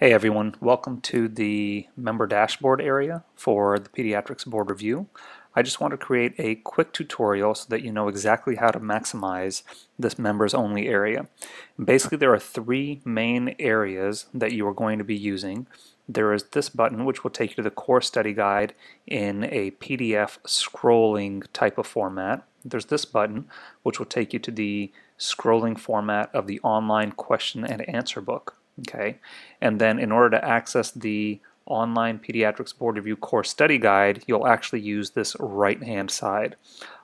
Hey everyone, welcome to the member dashboard area for the Pediatrics Board Review. I just want to create a quick tutorial so that you know exactly how to maximize this members only area. Basically there are three main areas that you are going to be using. There is this button which will take you to the core study guide in a PDF scrolling type of format. There's this button which will take you to the scrolling format of the online question and answer book okay. And then in order to access the online pediatrics board review course study guide you'll actually use this right hand side.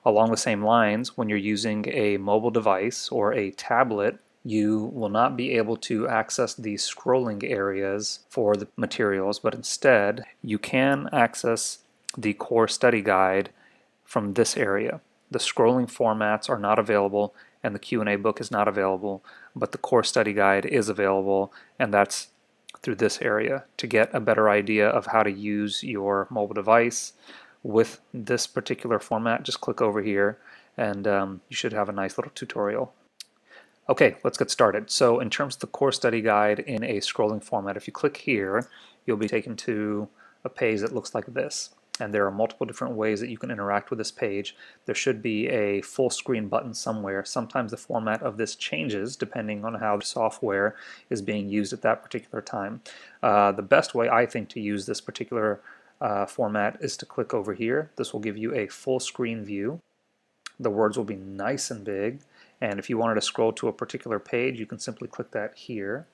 Along the same lines when you're using a mobile device or a tablet you will not be able to access the scrolling areas for the materials but instead you can access the core study guide from this area. The scrolling formats are not available and the Q&A book is not available, but the core study guide is available, and that's through this area to get a better idea of how to use your mobile device with this particular format. Just click over here and um, you should have a nice little tutorial. Okay, let's get started. So in terms of the core study guide in a scrolling format, if you click here, you'll be taken to a page that looks like this and there are multiple different ways that you can interact with this page. There should be a full screen button somewhere. Sometimes the format of this changes depending on how the software is being used at that particular time. Uh, the best way I think to use this particular uh, format is to click over here. This will give you a full screen view. The words will be nice and big and if you wanted to scroll to a particular page you can simply click that here.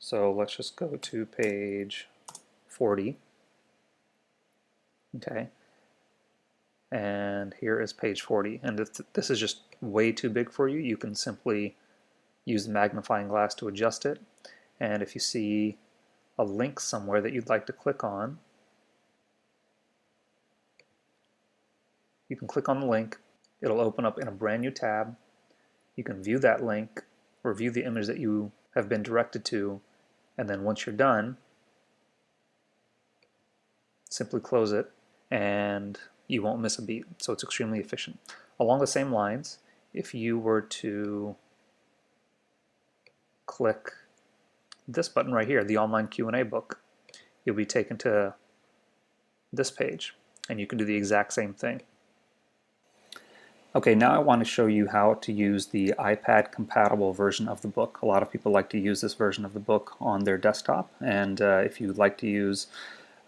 So let's just go to page 40 okay. And here is page 40 and if this is just way too big for you. You can simply use the magnifying glass to adjust it. And if you see a link somewhere that you'd like to click on you can click on the link. It'll open up in a brand new tab. You can view that link review the image that you have been directed to. And then once you're done simply close it and you won't miss a beat. So it's extremely efficient. Along the same lines, if you were to click this button right here, the online Q&A book, you'll be taken to this page and you can do the exact same thing. Okay, now I want to show you how to use the iPad compatible version of the book. A lot of people like to use this version of the book on their desktop and uh, if you'd like to use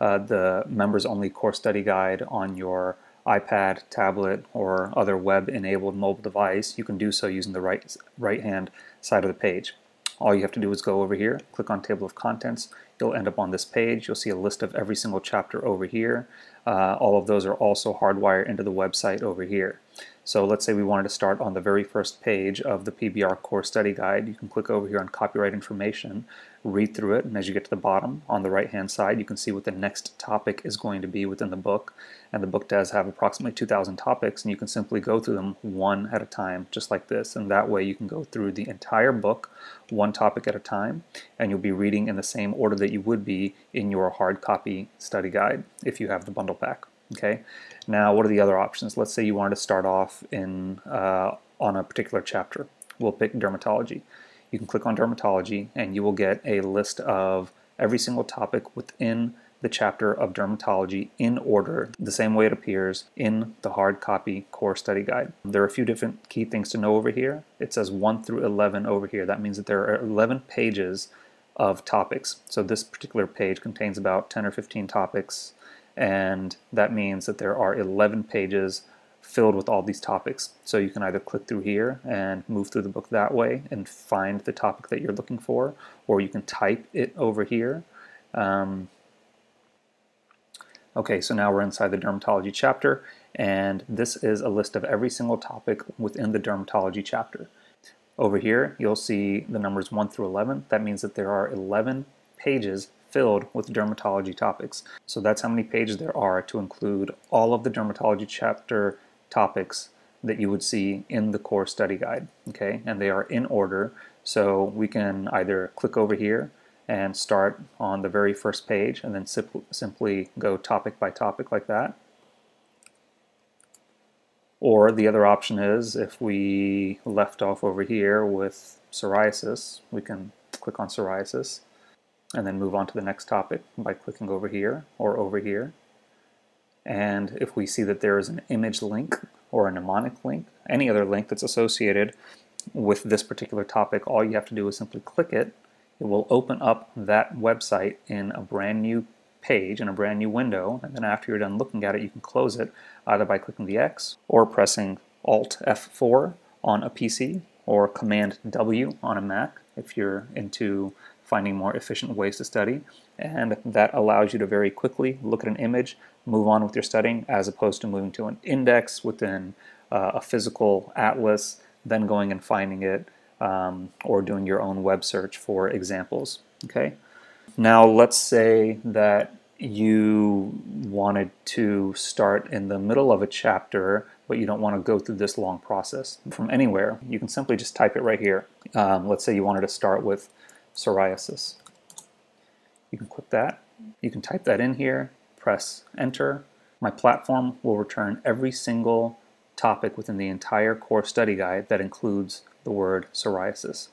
uh, the members only course study guide on your iPad, tablet, or other web-enabled mobile device, you can do so using the right right hand side of the page. All you have to do is go over here, click on table of contents, you'll end up on this page, you'll see a list of every single chapter over here. Uh, all of those are also hardwired into the website over here. So let's say we wanted to start on the very first page of the PBR course study guide. You can click over here on copyright information, read through it, and as you get to the bottom on the right hand side you can see what the next topic is going to be within the book. And the book does have approximately 2,000 topics and you can simply go through them one at a time just like this. And that way you can go through the entire book one topic at a time and you'll be reading in the same order that you would be in your hard copy study guide if you have the bundle pack. Okay, now what are the other options? Let's say you wanted to start off in uh, on a particular chapter. We'll pick dermatology. You can click on dermatology and you will get a list of every single topic within the chapter of dermatology in order, the same way it appears in the hard copy core study guide. There are a few different key things to know over here. It says 1 through 11 over here. That means that there are 11 pages of topics. So this particular page contains about 10 or 15 topics and that means that there are 11 pages filled with all these topics. So you can either click through here and move through the book that way and find the topic that you're looking for, or you can type it over here. Um, okay, so now we're inside the dermatology chapter, and this is a list of every single topic within the dermatology chapter. Over here, you'll see the numbers 1 through 11. That means that there are 11 pages filled with dermatology topics. So that's how many pages there are to include all of the dermatology chapter topics that you would see in the core study guide. Okay, and they are in order. So we can either click over here and start on the very first page and then simply go topic by topic like that. Or the other option is if we left off over here with psoriasis, we can click on psoriasis and then move on to the next topic by clicking over here or over here. And if we see that there is an image link or a mnemonic link, any other link that's associated with this particular topic, all you have to do is simply click it. It will open up that website in a brand new page, in a brand new window, and then after you're done looking at it, you can close it either by clicking the X or pressing Alt F4 on a PC or Command W on a Mac if you're into finding more efficient ways to study. And that allows you to very quickly look at an image, move on with your studying, as opposed to moving to an index within uh, a physical atlas, then going and finding it, um, or doing your own web search for examples. Okay. Now let's say that you wanted to start in the middle of a chapter, but you don't want to go through this long process from anywhere. You can simply just type it right here. Um, let's say you wanted to start with psoriasis. You can click that. You can type that in here, press enter. My platform will return every single topic within the entire course study guide that includes the word psoriasis.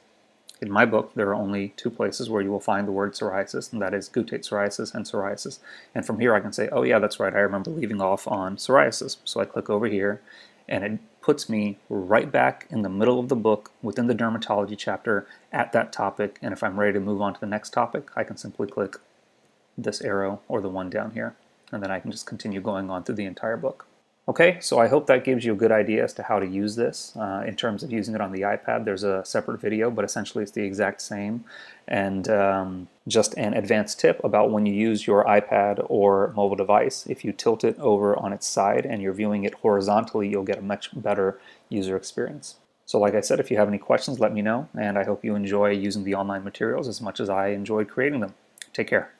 In my book, there are only two places where you will find the word psoriasis, and that is guttate psoriasis and psoriasis. And from here I can say, oh yeah, that's right, I remember leaving off on psoriasis. So I click over here, and it puts me right back in the middle of the book within the dermatology chapter at that topic. And if I'm ready to move on to the next topic, I can simply click this arrow or the one down here, and then I can just continue going on through the entire book. Okay, so I hope that gives you a good idea as to how to use this. Uh, in terms of using it on the iPad, there's a separate video, but essentially it's the exact same. And um, just an advanced tip about when you use your iPad or mobile device, if you tilt it over on its side and you're viewing it horizontally, you'll get a much better user experience. So like I said, if you have any questions, let me know, and I hope you enjoy using the online materials as much as I enjoyed creating them. Take care.